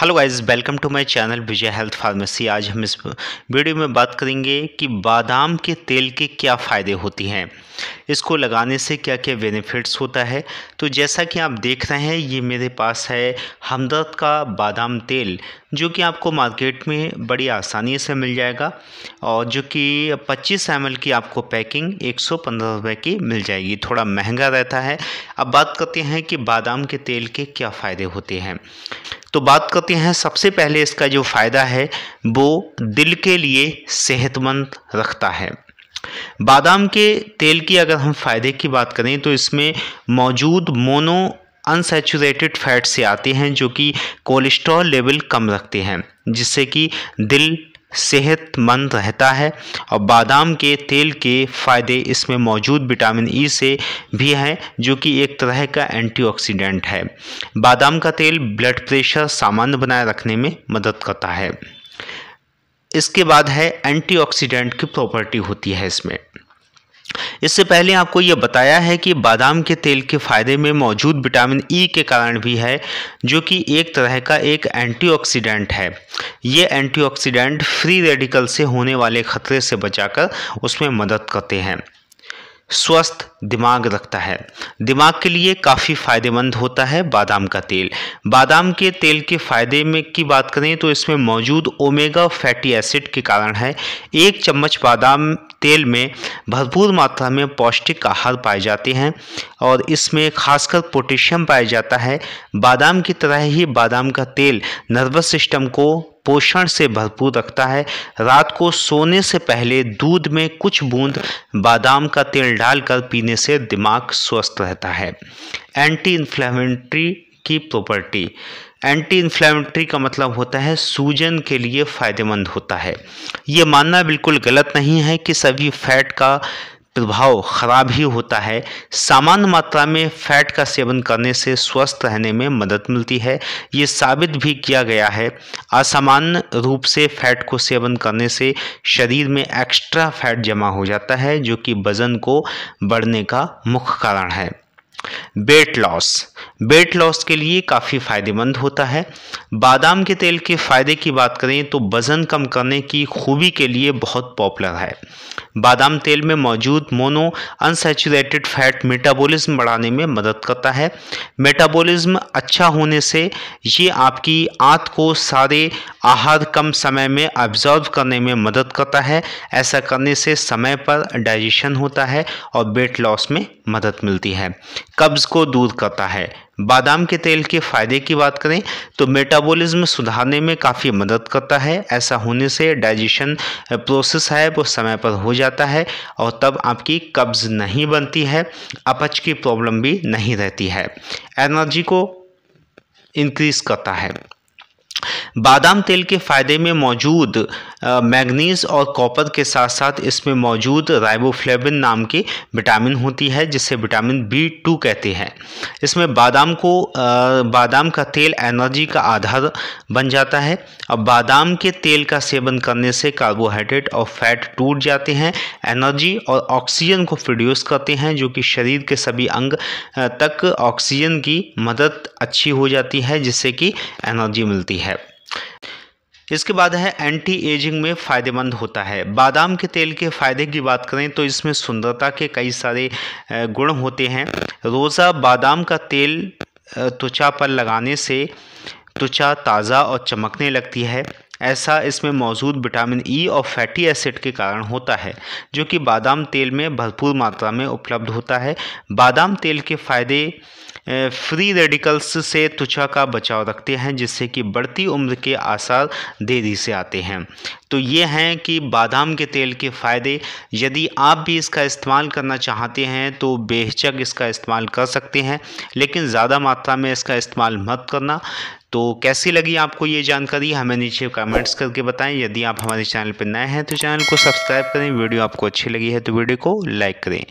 Hello guys welcome to my channel Vijay health pharmacy आज हम इस वीडियो में बात करेंगे कि बादाम के तेल के क्या फ़ायदे होती हैं। इसको लगाने से क्या क्या बेनिफिट्स होता है। तो जैसा कि आप देख रहे हैं, ये मेरे पास है हमदर्द का बादाम तेल, जो कि आपको मार्केट में बड़ी आसानी से मिल जाएगा और जो कि 25 एम की आपको पैकिंग एक सौ की मिल जाएगी। थोड़ा महँगा रहता है। अब बात करते हैं कि बादाम के तेल के क्या फ़ायदे होते हैं। तो बात करते हैं, सबसे पहले इसका जो फ़ायदा है, वो दिल के लिए सेहतमंद रखता है। बादाम के तेल की अगर हम फ़ायदे की बात करें तो इसमें मौजूद मोनो अनसेचुरेटेड फैट से आते हैं, जो कि कोलेस्ट्रॉल लेवल कम रखते हैं, जिससे कि दिल सेहतमंद रहता है और बादाम के तेल के फ़ायदे इसमें मौजूद विटामिन ई से भी हैं, जो कि एक तरह का एंटीऑक्सीडेंट है। बादाम का तेल ब्लड प्रेशर सामान्य बनाए रखने में मदद करता है। इसके बाद है एंटीऑक्सीडेंट की प्रॉपर्टी होती है इसमें। इससे पहले आपको यह बताया है कि बादाम के तेल के फ़ायदे में मौजूद विटामिन ई के कारण भी है, जो कि एक तरह का एक एंटीऑक्सीडेंट है। ये एंटीऑक्सीडेंट फ्री रेडिकल से होने वाले खतरे से बचाकर उसमें मदद करते हैं। स्वस्थ दिमाग रखता है। दिमाग के लिए काफ़ी फ़ायदेमंद होता है बादाम का तेल। बादाम के तेल के फ़ायदे में की बात करें तो इसमें मौजूद ओमेगा फैटी एसिड के कारण है। एक चम्मच बादाम तेल में भरपूर मात्रा में पौष्टिक आहार पाए जाते हैं और इसमें खासकर पोटेशियम पाया जाता है। बादाम की तरह ही बादाम का तेल नर्वस सिस्टम को पोषण से भरपूर रखता है। रात को सोने से पहले दूध में कुछ बूंद बादाम का तेल डालकर पीने से दिमाग स्वस्थ रहता है। एंटी इन्फ्लेमेटरी की प्रॉपर्टी। एंटी इन्फ्लेमेटरी का मतलब होता है सूजन के लिए फ़ायदेमंद होता है। ये मानना बिल्कुल गलत नहीं है कि सभी फैट का प्रभाव खराब ही होता है। सामान्य मात्रा में फैट का सेवन करने से स्वस्थ रहने में मदद मिलती है। ये साबित भी किया गया है। असामान्य रूप से फैट को सेवन करने से शरीर में एक्स्ट्रा फैट जमा हो जाता है, जो कि वज़न को बढ़ने का मुख्य कारण है। वेट लॉस वेट लॉस के लिए काफ़ी फ़ायदेमंद होता है। बादाम के तेल के फ़ायदे की बात करें तो वज़न कम करने की खूबी के लिए बहुत पॉपुलर है। बादाम तेल में मौजूद मोनो अनसेचुरेटेड फैट मेटाबॉलिज्म बढ़ाने में मदद करता है। मेटाबॉलिज्म अच्छा होने से ये आपकी आंत को सारे आहार कम समय में ऑब्ज़र्व करने में मदद करता है। ऐसा करने से समय पर डाइजेशन होता है और वेट लॉस में मदद मिलती है। कब्ज़ को दूर करता है। बादाम के तेल के फ़ायदे की बात करें तो मेटाबॉलिज्म सुधारने में काफ़ी मदद करता है। ऐसा होने से डाइजेशन प्रोसेस है, वो समय पर हो जाता है और तब आपकी कब्ज़ नहीं बनती है, अपच की प्रॉब्लम भी नहीं रहती है। एनर्जी को इंक्रीज़ करता है। बादाम तेल के फ़ायदे में मौजूद मैग्नीज और कॉपर के साथ साथ इसमें मौजूद राइबोफ्लेविन नाम की विटामिन होती है जिसे विटामिन बी टू कहते हैं। इसमें बादाम को आ, बादाम का तेल एनर्जी का आधार बन जाता है और बादाम के तेल का सेवन करने से कार्बोहाइड्रेट और फैट टूट जाते हैं एनर्जी और ऑक्सीजन को प्रोड्यूस करते हैं जो कि शरीर के सभी अंग तक ऑक्सीजन की मदद अच्छी हो जाती है जिससे कि एनर्जी मिलती है। इसके बाद है एंटी एजिंग में फ़ायदेमंद होता है। बादाम के तेल के फ़ायदे की बात करें तो इसमें सुंदरता के कई सारे गुण होते हैं। रोज़ा बादाम का तेल त्वचा पर लगाने से त्वचा ताज़ा और चमकने लगती है। ऐसा इसमें मौजूद विटामिन ई और फैटी एसिड के कारण होता है, जो कि बादाम तेल में भरपूर मात्रा में उपलब्ध होता है। बादाम तेल के फ़ायदे फ्री रेडिकल्स से त्वचा का बचाव रखते हैं, जिससे कि बढ़ती उम्र के आसार देरी से आते हैं। तो ये हैं कि बादाम के तेल के फ़ायदे। यदि आप भी इसका इस्तेमाल करना चाहते हैं तो बेहिचक इसका इस्तेमाल कर सकते हैं, लेकिन ज़्यादा मात्रा में इसका इस्तेमाल मत करना। तो कैसी लगी आपको ये जानकारी? हमें नीचे कमेंट्स करके बताएँ। यदि आप हमारे चैनल पर नए हैं तो चैनल को सब्सक्राइब करें। वीडियो आपको अच्छी लगी है तो वीडियो को लाइक करें।